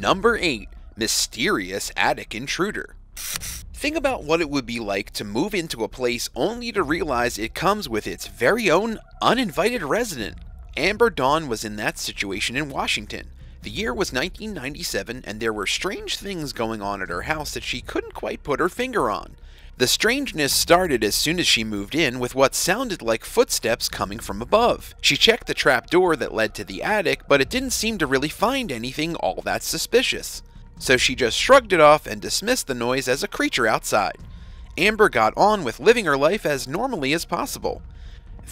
Number 8 Mysterious Attic Intruder. Think about what it would be like to move into a place only to realize it comes with its very own uninvited resident. Amber Dawn was in that situation in Washington. The year was 1997, and there were strange things going on at her house that she couldn't quite put her finger on. The strangeness started as soon as she moved in with what sounded like footsteps coming from above. She checked the trap door that led to the attic, but it didn't seem to really find anything all that suspicious. So she just shrugged it off and dismissed the noise as a creature outside. Amber got on with living her life as normally as possible.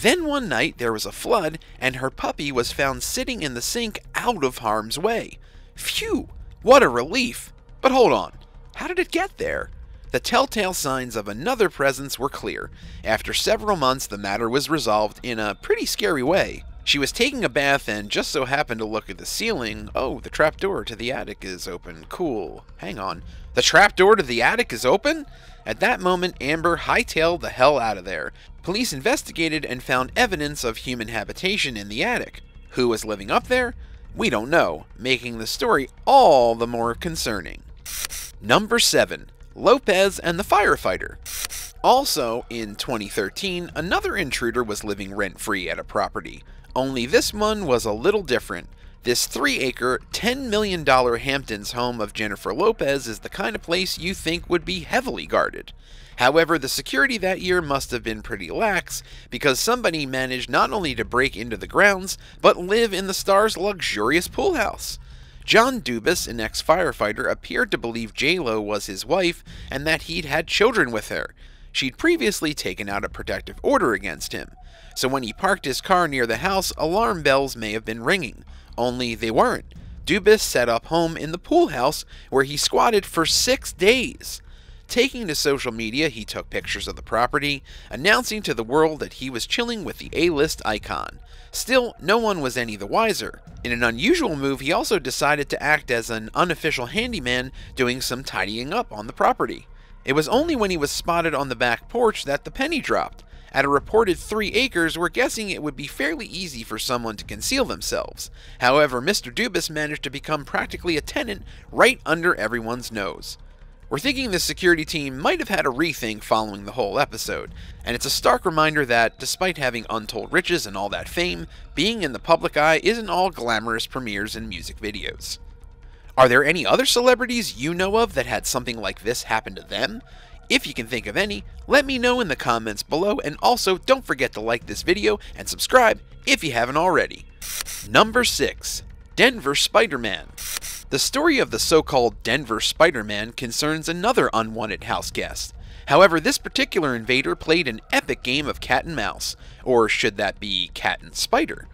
Then one night there was a flood, and her puppy was found sitting in the sink out of harm's way. Phew! What a relief! But hold on, how did it get there? The telltale signs of another presence were clear. After several months, the matter was resolved in a pretty scary way. She was taking a bath and just so happened to look at the ceiling. Oh, the trapdoor to the attic is open. Cool. Hang on. The trapdoor to the attic is open? At that moment, Amber hightailed the hell out of there. Police investigated and found evidence of human habitation in the attic. Who was living up there? We don't know, making the story all the more concerning. Number 7 Lopez and the Firefighter. Also, in 2013, another intruder was living rent free at a property, only this one was a little different. This 3 acre, $10 million Hamptons home of Jennifer Lopez is the kind of place you think would be heavily guarded. However, the security that year must have been pretty lax because somebody managed not only to break into the grounds, but live in the star's luxurious pool house. John Dubus, an ex firefighter, appeared to believe Lo was his wife and that he'd had children with her. She'd previously taken out a protective order against him, so when he parked his car near the house, alarm bells may have been ringing, only they weren't. Dubus set up home in the pool house where he squatted for six days. Taking to social media, he took pictures of the property, announcing to the world that he was chilling with the A list icon. Still, no one was any the wiser. In an unusual move, he also decided to act as an unofficial handyman doing some tidying up on the property. It was only when he was spotted on the back porch that the penny dropped. At a reported three acres, we're guessing it would be fairly easy for someone to conceal themselves. However, Mr. Dubus managed to become practically a tenant right under everyone's nose. We're thinking the security team might have had a rethink following the whole episode, and it's a stark reminder that, despite having untold riches and all that fame, being in the public eye isn't all glamorous premieres and music videos. Are there any other celebrities you know of that had something like this happen to them? If you can think of any, let me know in the comments below and also don't forget to like this video and subscribe if you haven't already. Number 6. Denver Spider-Man The story of the so-called Denver Spider-Man concerns another unwanted house guest. However, this particular invader played an epic game of cat and mouse, or should that be cat and spider?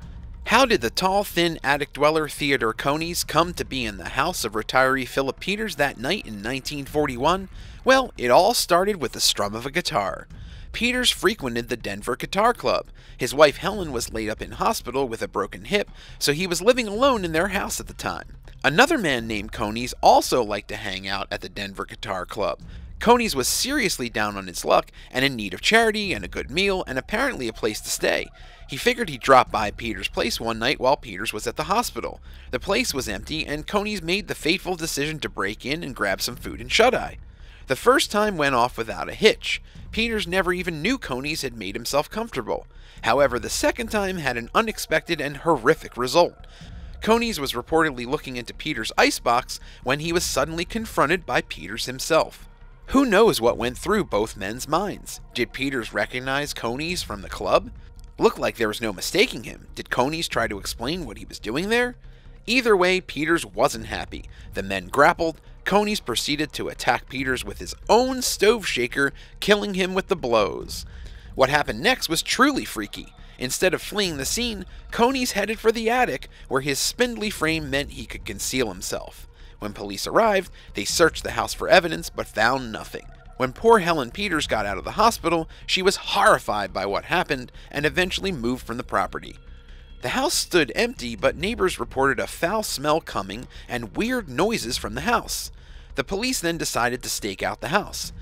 How did the tall, thin attic dweller Theodore Coneys come to be in the house of retiree Philip Peters that night in 1941? Well, it all started with the strum of a guitar. Peters frequented the Denver Guitar Club. His wife Helen was laid up in hospital with a broken hip, so he was living alone in their house at the time. Another man named Coneys also liked to hang out at the Denver Guitar Club. Coneys was seriously down on his luck and in need of charity and a good meal and apparently a place to stay. He figured he'd drop by Peter's place one night while Peters was at the hospital. The place was empty, and Coneys made the fateful decision to break in and grab some food and shut eye. The first time went off without a hitch. Peters never even knew Coneys had made himself comfortable. However, the second time had an unexpected and horrific result. Coneys was reportedly looking into Peters' icebox when he was suddenly confronted by Peters himself. Who knows what went through both men's minds? Did Peters recognize Coneys from the club? Looked like there was no mistaking him. Did Coneys try to explain what he was doing there? Either way, Peters wasn't happy. The men grappled. Coneys proceeded to attack Peters with his own stove shaker, killing him with the blows. What happened next was truly freaky. Instead of fleeing the scene, Coneys headed for the attic, where his spindly frame meant he could conceal himself. When police arrived, they searched the house for evidence but found nothing. When poor Helen Peters got out of the hospital, she was horrified by what happened and eventually moved from the property. The house stood empty, but neighbors reported a foul smell coming and weird noises from the house. The police then decided to stake out the house.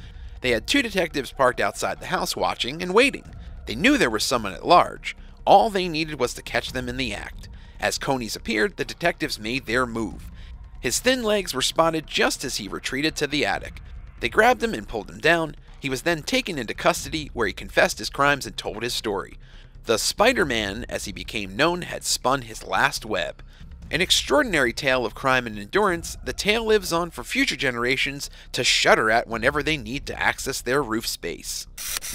They had two detectives parked outside the house watching and waiting. They knew there was someone at large. All they needed was to catch them in the act. As Coneys appeared, the detectives made their move. His thin legs were spotted just as he retreated to the attic. They grabbed him and pulled him down. He was then taken into custody where he confessed his crimes and told his story. The Spider Man, as he became known, had spun his last web. An extraordinary tale of crime and endurance, the tale lives on for future generations to shudder at whenever they need to access their roof space.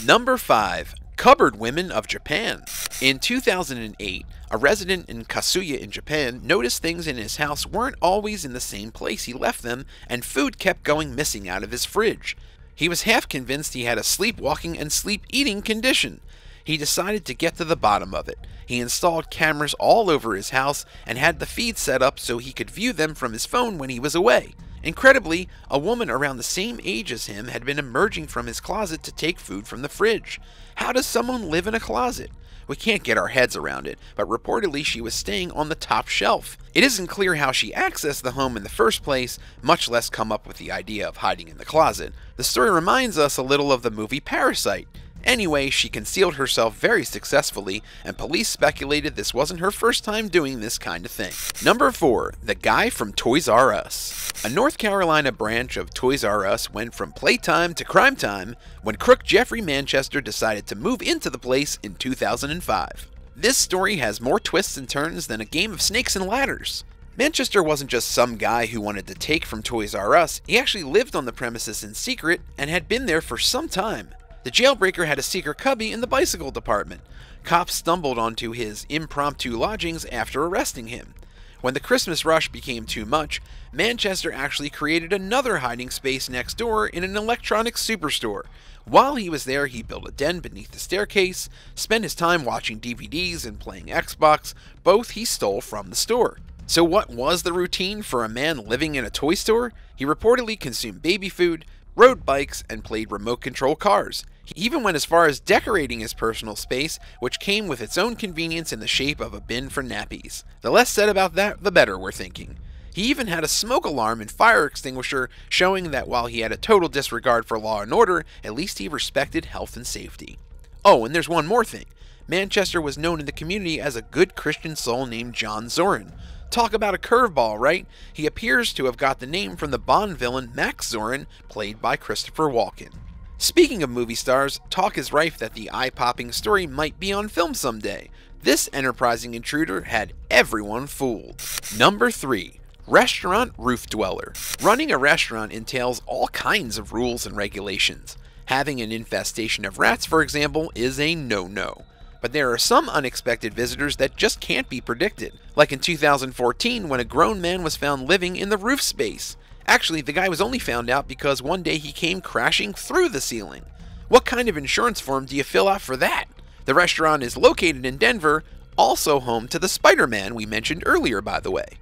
Number 5. Cupboard Women of Japan. In 2008, a resident in Kasuya in Japan noticed things in his house weren't always in the same place he left them, and food kept going missing out of his fridge. He was half convinced he had a sleepwalking and sleep eating condition. He decided to get to the bottom of it. He installed cameras all over his house and had the feed set up so he could view them from his phone when he was away. Incredibly, a woman around the same age as him had been emerging from his closet to take food from the fridge. How does someone live in a closet? We can't get our heads around it, but reportedly she was staying on the top shelf. It isn't clear how she accessed the home in the first place, much less come up with the idea of hiding in the closet. The story reminds us a little of the movie Parasite. Anyway, she concealed herself very successfully, and police speculated this wasn't her first time doing this kind of thing. Number 4. The Guy from Toys R Us. A North Carolina branch of Toys R Us went from playtime to crime time when crook Jeffrey Manchester decided to move into the place in 2005. This story has more twists and turns than a game of snakes and ladders. Manchester wasn't just some guy who wanted to take from Toys R Us, he actually lived on the premises in secret and had been there for some time. The jailbreaker had a secret cubby in the bicycle department. Cops stumbled onto his impromptu lodgings after arresting him. When the Christmas rush became too much, Manchester actually created another hiding space next door in an electronics superstore. While he was there, he built a den beneath the staircase, spent his time watching DVDs and playing Xbox, both he stole from the store. So, what was the routine for a man living in a toy store? He reportedly consumed baby food, rode bikes, and played remote control cars. He even went as far as decorating his personal space, which came with its own convenience in the shape of a bin for nappies. The less said about that, the better, we're thinking. He even had a smoke alarm and fire extinguisher, showing that while he had a total disregard for law and order, at least he respected health and safety. Oh, and there's one more thing. Manchester was known in the community as a good Christian soul named John Zorin. Talk about a curveball, right? He appears to have got the name from the Bond villain Max Zorin, played by Christopher Walken. Speaking of movie stars, talk is rife that the eye popping story might be on film someday. This enterprising intruder had everyone fooled. Number 3. Restaurant Roof Dweller. Running a restaurant entails all kinds of rules and regulations. Having an infestation of rats, for example, is a no no. But there are some unexpected visitors that just can't be predicted, like in 2014 when a grown man was found living in the roof space. Actually, the guy was only found out because one day he came crashing through the ceiling. What kind of insurance form do you fill out for that? The restaurant is located in Denver, also home to the Spider Man we mentioned earlier, by the way.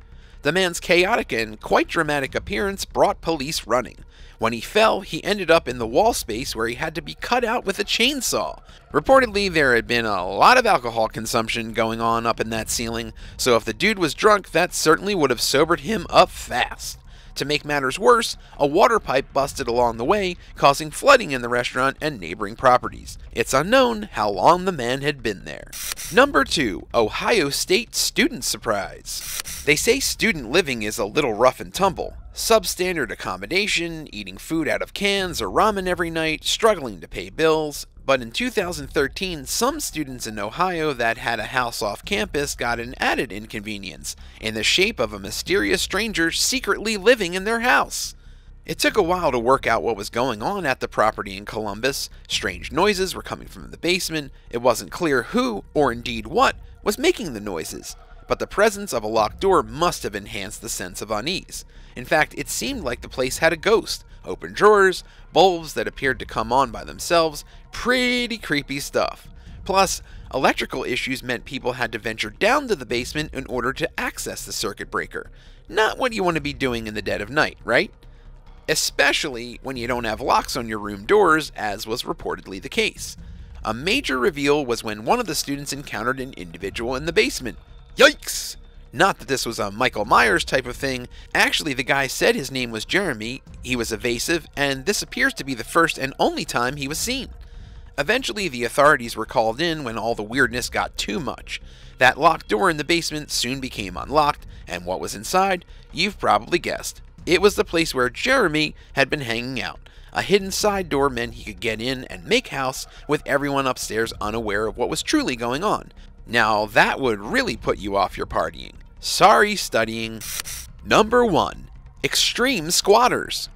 The man's chaotic and quite dramatic appearance brought police running. When he fell, he ended up in the wall space where he had to be cut out with a chainsaw. Reportedly, there had been a lot of alcohol consumption going on up in that ceiling, so if the dude was drunk, that certainly would have sobered him up fast. To make matters worse, a water pipe busted along the way, causing flooding in the restaurant and neighboring properties. It's unknown how long the man had been there. Number 2. Ohio State Student Surprise. They say student living is a little rough and tumble. Substandard accommodation, eating food out of cans or ramen every night, struggling to pay bills, but in 2013, some students in Ohio that had a house off campus got an added inconvenience in the shape of a mysterious stranger secretly living in their house. It took a while to work out what was going on at the property in Columbus. Strange noises were coming from the basement. It wasn't clear who, or indeed what, was making the noises, but the presence of a locked door must have enhanced the sense of unease. In fact, it seemed like the place had a ghost, open drawers, bulbs that appeared to come on by themselves, pretty creepy stuff. Plus, electrical issues meant people had to venture down to the basement in order to access the circuit breaker. Not what you want to be doing in the dead of night, right? Especially when you don't have locks on your room doors, as was reportedly the case. A major reveal was when one of the students encountered an individual in the basement. Yikes! Not that this was a Michael Myers type of thing. Actually, the guy said his name was Jeremy, he was evasive, and this appears to be the first and only time he was seen. Eventually, the authorities were called in when all the weirdness got too much. That locked door in the basement soon became unlocked, and what was inside? You've probably guessed. It was the place where Jeremy had been hanging out. A hidden side door meant he could get in and make house with everyone upstairs unaware of what was truly going on. Now, that would really put you off your partying. Sorry, studying. Number 1 Extreme Squatters.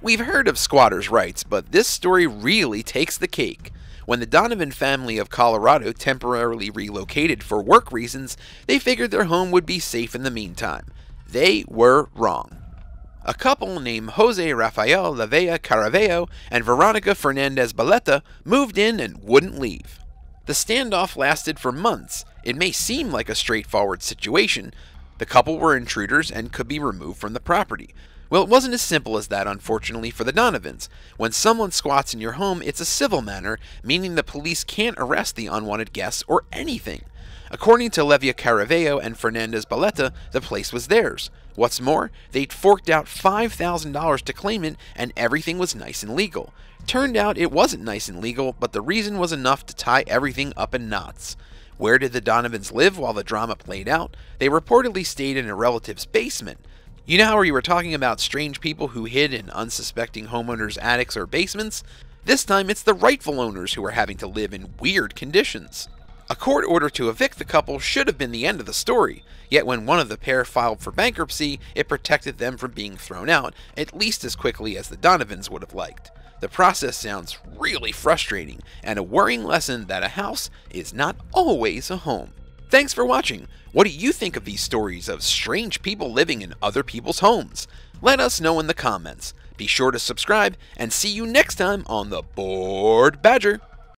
We've heard of squatters' rights, but this story really takes the cake. When the Donovan family of Colorado temporarily relocated for work reasons, they figured their home would be safe in the meantime. They were wrong. A couple named Jose Rafael Leyva Caraveo and Veronica Fernandez Baleta moved in and wouldn't leave. The standoff lasted for months. It may seem like a straightforward situation. The couple were intruders and could be removed from the property. Well, it wasn't as simple as that, unfortunately, for the Donovans. When someone squats in your home, it's a civil matter, meaning the police can't arrest the unwanted guests or anything. According to Leyva Caraveo and Fernandez Baleta, the place was theirs. What's more, they'd forked out $5,000 to claim it, and everything was nice and legal. Turned out it wasn't nice and legal, but the reason was enough to tie everything up in knots. Where did the Donovans live while the drama played out? They reportedly stayed in a relative's basement. You know how we were talking about strange people who hid in unsuspecting homeowners' attics or basements? This time it's the rightful owners who are having to live in weird conditions. A court order to evict the couple should have been the end of the story, yet when one of the pair filed for bankruptcy, it protected them from being thrown out, at least as quickly as the Donovans would have liked. The process sounds really frustrating, and a worrying lesson that a house is not always a home. Thanks for watching. What do you think of these stories of strange people living in other people's homes? Let us know in the comments. Be sure to subscribe, and see you next time on the Bored Badger.